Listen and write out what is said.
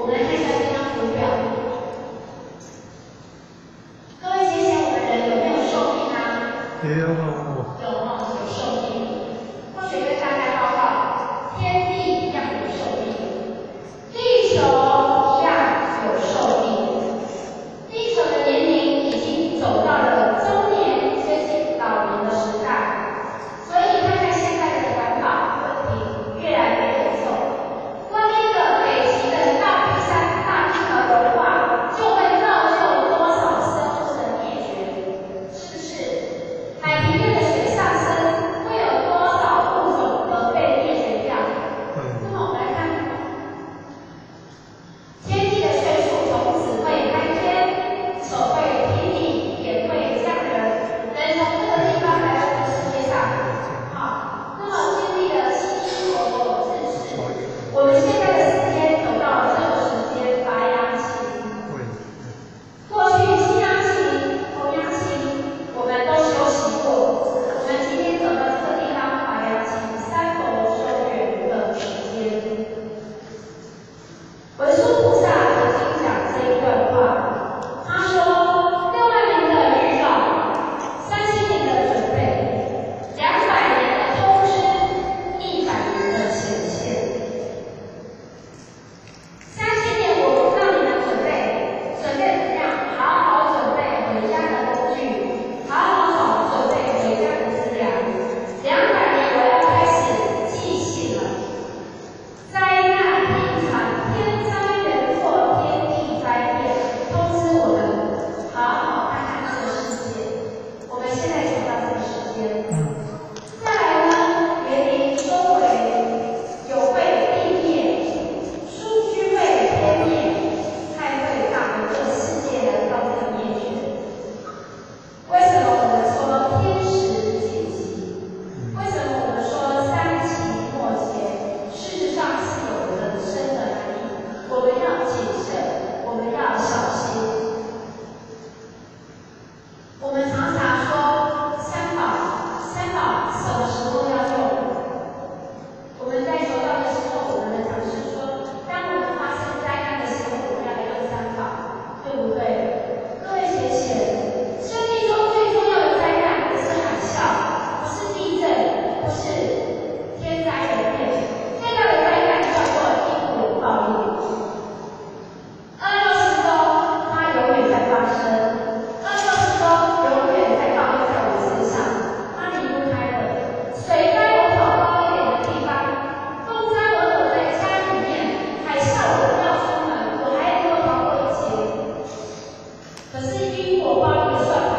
我们会。可是因果报应算